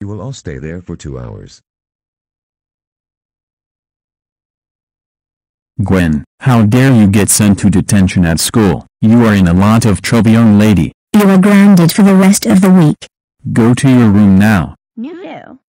You will all stay there for two hours. Gwen, how dare you get sent to detention at school? You are in a lot of trouble young lady. You are grounded for the rest of the week. Go to your room now. No